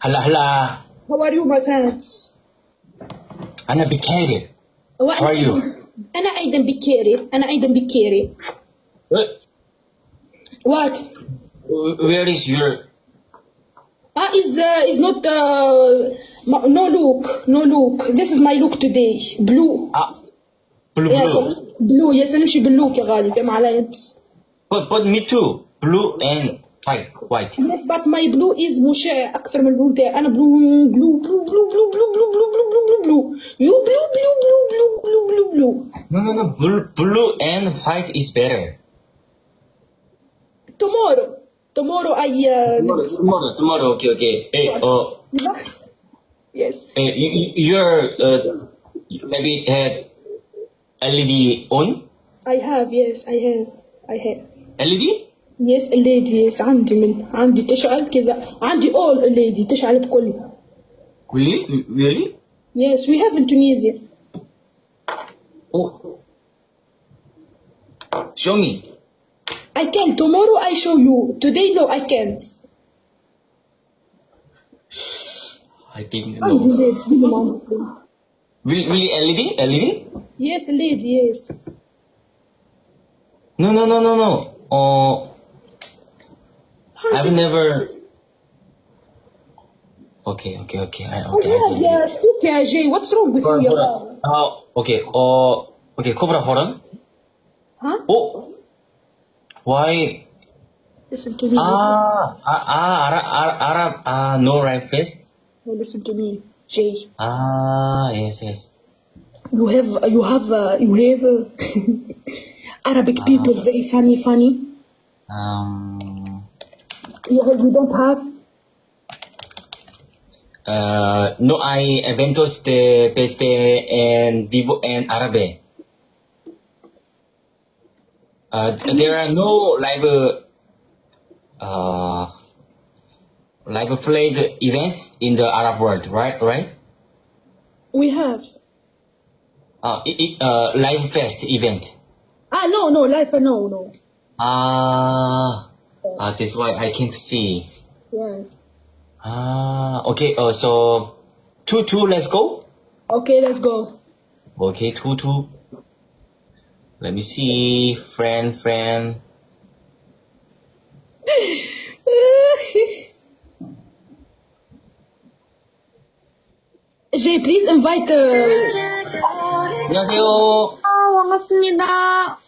هلا هلا How are you, my friends? أنا بكير وأنا How are you? أيضاً- أنا أيضا بكيري أنا أيضا بكيري What? Where is your Ah, is uh, is not uh, ma- no look, no look. This is my look today. Blue. ah blue Yes, blue blue. Yes, نمشي باللوك يا غالي فاهم علي؟ but but me too blue and white white Yes, but my blue is مشع أكثر من البلو تاعي. أنا blue blue blue blue blue blue blue blue blue blue blue blue. You blue blue blue blue blue blue blue. no no no blue blue and white is better Tomorrow, tomorrow I. Uh, tomorrow tomorrow tomorrow okay okay hey uh yes. hey, you, you- you're uh maybe had LED on I have yes I have I have. LED Yes الليدي يس عندي من عندي تشعل كذا عندي all الليدي تشعل بكل really really Yes we have in Tunisia oh show me I can tomorrow I show you today no I can't I think عندي no الليدي really عندي. really really LED LED Yes الليدي yes No, no, no, no, no. Uh, I've never. Okay, okay, okay. I, oh, okay. Oh, yeah, yeah. Speak, Jay. What's wrong with you? Oh, okay. Oh, okay. Cobra, hold on. Huh? Oh, why? Listen to me. Ah, ah, ah, Arab, Arab, ah, no right face. No, listen to me, Jay. Ah, yes, yes. You have, you have, uh, you have uh, Arabic ah, people very funny, funny. Um you, don't have Uh, no, I eventos de peste and vivo and Arabe. Uh, there are no live, uh, live flag events in the Arab world, right? Right? we have Uh, it, it, uh, live fest event. ah no no life no no Ah, uh, that's why I can't see. yes Ah, okay. Uh, so two two, let's go. okay let's go Okay, two two. Let me see. Friend, friend. Jay, please invite. Uh, 안녕하세요. 아, 반갑습니다.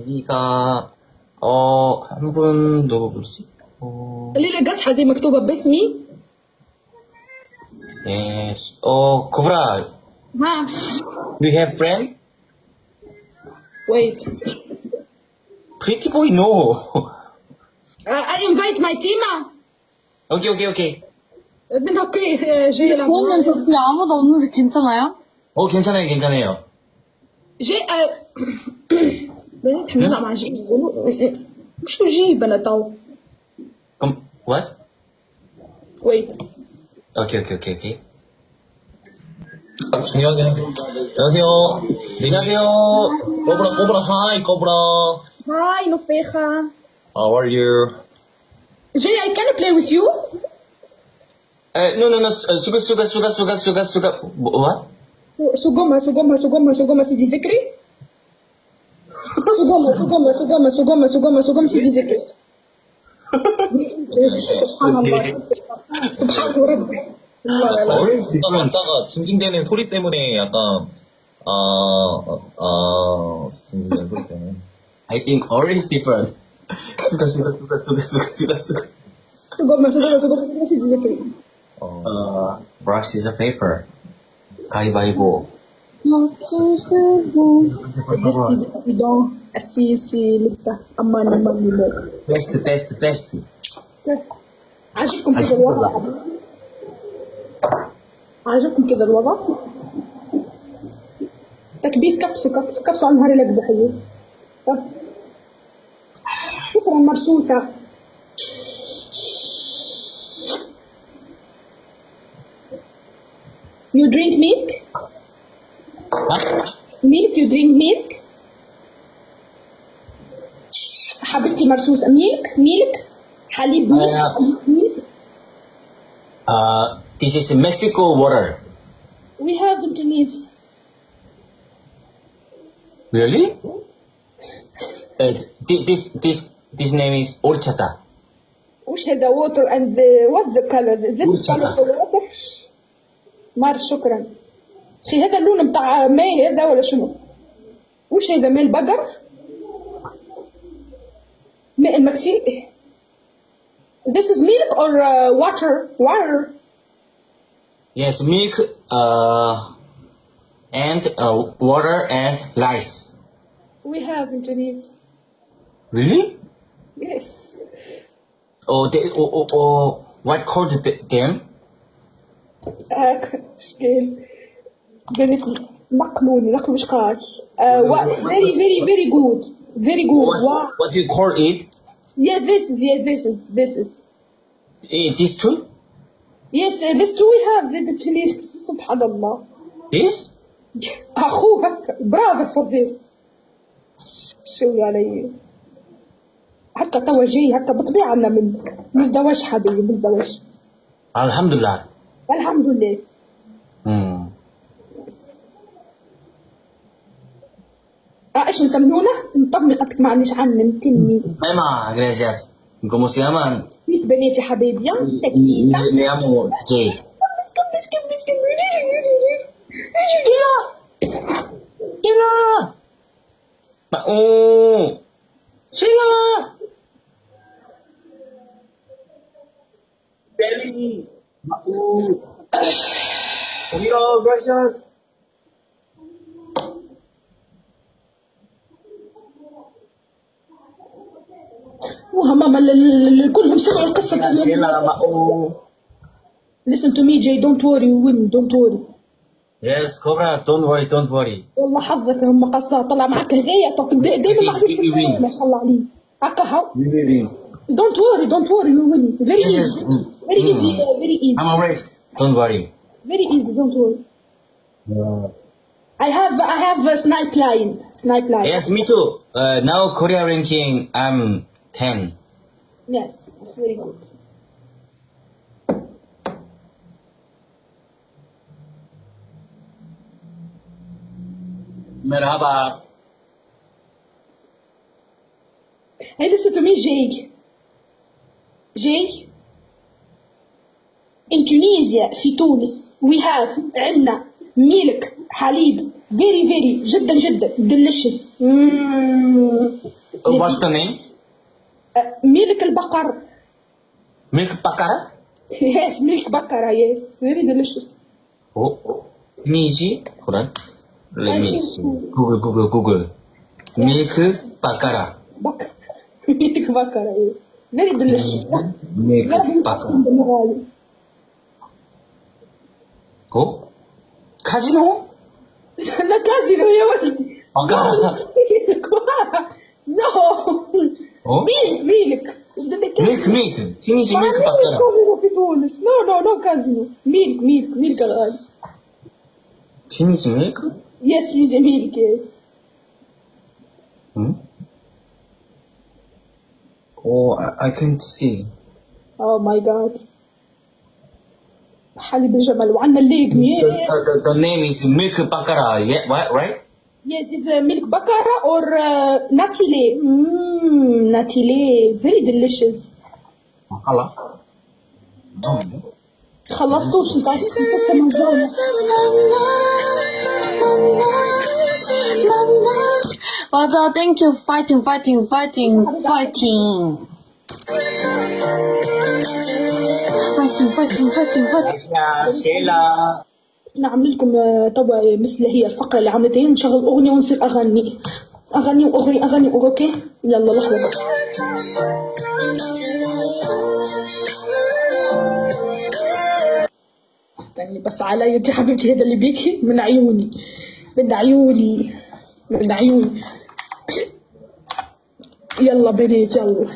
여기가 어, 한 분 누구 볼수 있고. الليلة قصحة دي مكتوبة باسمي. Yes. 어, 코브라. ها. Do you have friend? Wait. Pretty boy, no. Uh, I invite my team. 오케이, 오케이, 오케이. then okay, uh, Jay. يلا. 저는 저 집에 아무도 없는데 괜찮아요? 어, 괜찮아요, 괜찮아요. بنات حنا نلعب على الجيب نقولوا شو جيب انا تو كم وات ويت اوكي اوكي اوكي اوكي 안녕하세요. 안녕하세요. 코브라 코브라 하이 코브라. Hi Nofeja. How are you? Jay, I can play with you? Uh, no no no. Suga suga suga suga suga suga. What? Oh, sugoma sugoma sugoma sugoma. C'est du? su goma, su goma, su goma, su goma, su goma, su goma și zice că... 어렸을 때만 다가 징징대는 소리 때문에 약간 아아 징징대는 소리 때문에 I think orange different 수가 수가 수가 수가 수가 수가 수가 수가 수가 수가 수가 수가 수가 수가 어 brush is a paper 가위바위보 Merci, كذا الوضع؟ عاجبكم كذا الوضع؟ تكبيس كبسوا كبسوا كبسوا على نهار لك زحية شكرا مرسوسة You drink milk? Milk, you drink milk? حبيبتي مرسوسة milk, milk, حليب uh, milk, uh, milk. This is Mexico water. We have in Tunisia. Really? Uh, this this this name is Horchata. Horchata water and the, what's the color? This Urchata. is for water. Mar, shukran. اخي هذا اللون بتاع ماء هذا ولا شنو؟ وش هذا ماء البقر؟ ماء المكسيك. This is milk or uh, water? Water. Yes, milk, uh, and uh, water and rice. We have in Tunisia. Really? Yes. Oh, they, oh, oh, oh, what called th- them? هاك قال لك نقلوني نقلوا اش قال فيري فيري فيري جود فيري جود وات يو كول ات Yeah, this is, yeah, this is, this is. this too? Yes, eh, this too we have, زيد التشلي سبحان الله. This? أخوه هكا, brother for this. شو علي. هكا توا جاي هكا بطبيعة أنا من مزدواش حبيبي مزدواش. الحمد لله. الحمد لله. اش نسمونه؟ نطبق قد ما عنديش عام من تني ماما غريجاس كومو سيامان ميس بناتي حبيبي نعم، تكنيسة. يا مو جاي كملت كيلا كيلا ما أو شيلا Belly. Ma'u. Kumiro, gracias. ال- كلهم سمعوا القصة Sheila, oh. Listen to me Jay don't worry you win don't worry Yes, Cobra, don't worry, don't worry. والله حظك هم قصة طلع معك هذايا دائما معك. ما شاء الله عليه هكا هاو We don't worry don't worry you win very easy mm, very mm. easy uh, very easy I'm arrested. Don't worry. very easy don't worry I have I have a snipe line snipe line Yes, me too. Uh, now Korea ranking, I'm 10. Yes it's very good Merhaba. Hey, listen to me, Jay. Jay. In Tunisia, في تونس, we have عندنا ميلك حليب very very جدا جدا delicious. Mm. Uh, ملك البقر. ملك البقرة؟ يس ملك بقرة يس فيري ديليشيوس أو نيجي خلال جوجل جوجل جوجل ملك بقرة. بقرة. ملك بقرة فيري ديليشيوس ملك بقرة. هو كازينو؟ لا كازينو يا ولدي نو no. Oh? ميلك ميلك. Milk, milk. Finish milk Bakara. كازينو في تونس نو نو نو كازينو ميلك ميلك ميلك الغالي Finish milk? يس يوز ميلك يس Hmm? Oh, I, I can't see. اوه ماي جاد حليب الجمل وعندنا الليق The, the, the name is Milk Bakara, yeah, what, right? يس از ميلك بكرة اور ناتيلي ناتيلي فيري ديليشيس خلاص. خلصتوا شو تعرفوا 맞아, thank you. Fighting, fighting, fighting, fighting. Fighting, fighting, fighting, fighting. يا شيلا نعمل لكم آه، توا مثل هي الفقرة اللي عملتها نشغل أغنية ونصير أغني وأغني أغني وأغني أوكي؟ يلا لحظة بس استني بس على يدي حبيبتي هذا اللي بيكي. من عيوني من عيوني من عيوني. يلا بنات يلا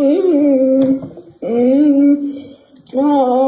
Hum, hum, hum.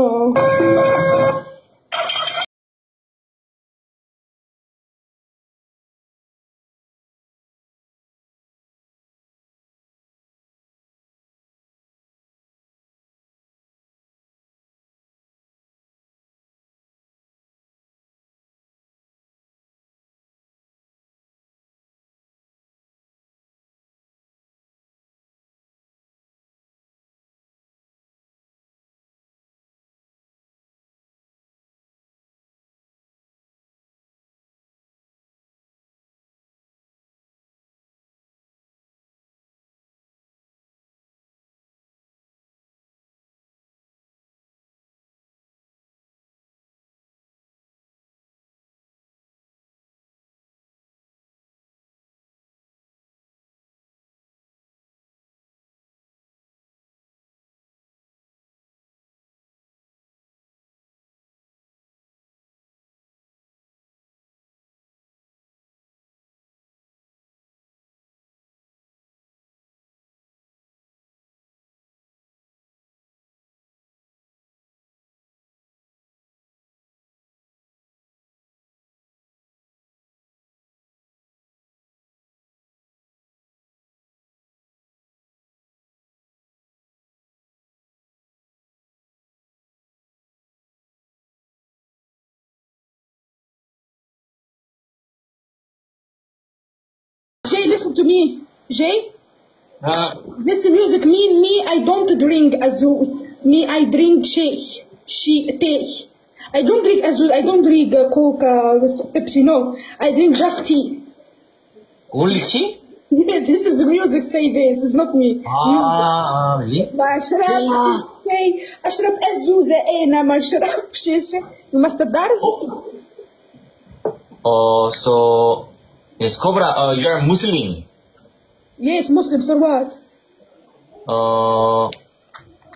listen to me Jay Uh, this music mean me I don't drink azuz me I drink shay she tea I don't drink azuz I don't drink uh, coke uh, with Pepsi no I drink just tea only tea? yeah, this is music say this it's not me Ah, really? ما اشربش شيء اشرب ازوزه انا ما اشربش شيء الماستر دارس Oh, so Yes, Cobra, uh, you're Muslim. Yes, Muslim, so what? Uh,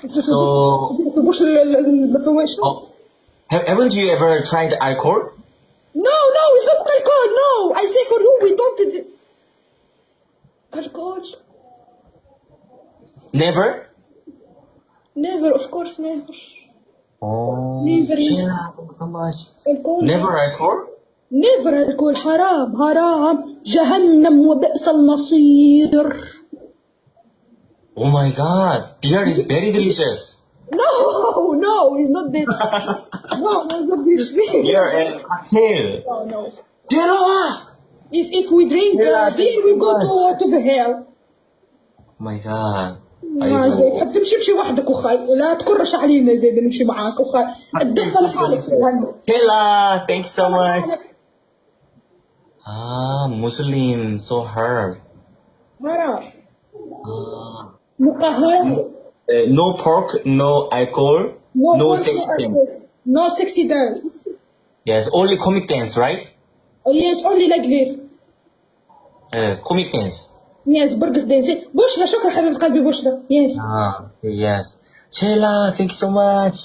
so... Uh, uh, oh, haven't you ever tried alcohol? No, no, it's not alcohol, no. I say for you, we don't... Alcohol? Never? Never, of course, never. Oh, never. Chill out, Never alcohol? Never alcohol. حرام حرام جهنم وبئس المصير. Oh my God, beer is very delicious. No, no, it's not that. no, it's not this beer. Beer and cocktail. No, no. If if we drink uh, beer, we go to to the hell. Oh my God. ما زين تحب تمشي بشي وحدك وخاي لا تكرش علينا زين نمشي معاك وخاي تدخل حالك في Sheila, thank you so much. Ah, Muslim, so hard. حرام Ah. مقهرة Uh, no pork, no alcohol, no, sex thing. No sexy dance. Yes, only comic dance, right? Oh, yes, only like this. Uh, comic dance. Yes, برقص dance. بشرى شكرا حبيب قلبي بشرى. Yes. Ah, yes. Sheila, thank you so much.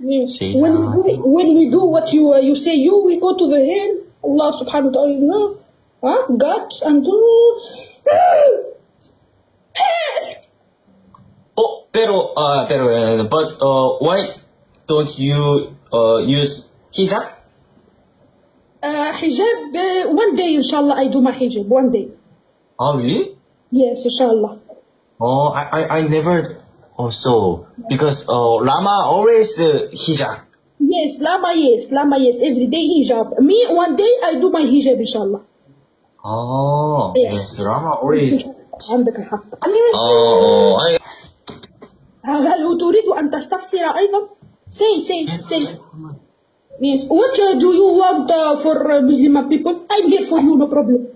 yes. Sheila. When, we, when we do what you uh, you say you, we go to the hell. Allah subhanahu wa ta'ala, no. Huh? God and do. Oh, pero, uh, pero, uh, but, uh, why don't you, uh, use hijab? Uh, hijab, uh, one day inshallah I do my hijab, one day. Oh, really? Yes, inshallah. Oh, I, I, I never, also, because, uh, Lama always, uh, hijab. Yes, lama yes, lama yes, every day hijab. Me, one day I do my hijab inshallah. Oh, Yes. yes, Lama always. عندك الحق. Oh, I, هل تريد أن تستفسر أيضا؟ Say, say, say. Yes. What uh, do you want uh, for uh, Muslim people? I'm here for you, no problem.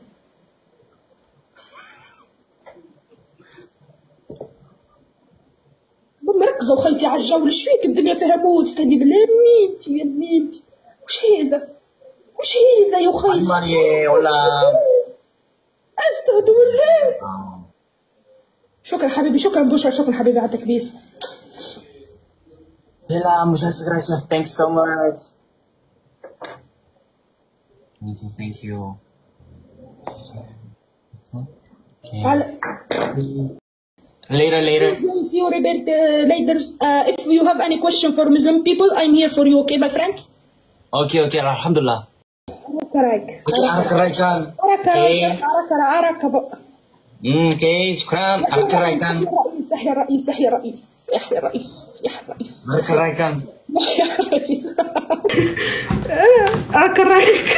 مركزة وخيتي على الجو إيش فيك الدنيا فيها موت استهدي بالله ميمتي يا ميمتي وش هذا؟ وش هذا يا خيتي؟ Marie, hola. استهدوا بالله شكرا حبيبي شكرا بشرى شكرا حبيبي على التكبيس Sheila, muchas gracias. Thanks so much. Thank you, thank you. Okay. على Later, later. Yes, you Robert uh, later. Uh, if you have any question for Muslim people, I'm here for you, okay, my friends? Okay, okay. Alhamdulillah. Karaik. Okay, Arakaraikan. Araka, Okay. araka, araka. Mm, okay, shukran. Arakaraikan. يحيى الرئيس يحيى الرئيس يحيى الرئيس يحيى الرئيس Arakaraikan. يحيى الرئيس أراك الرئيس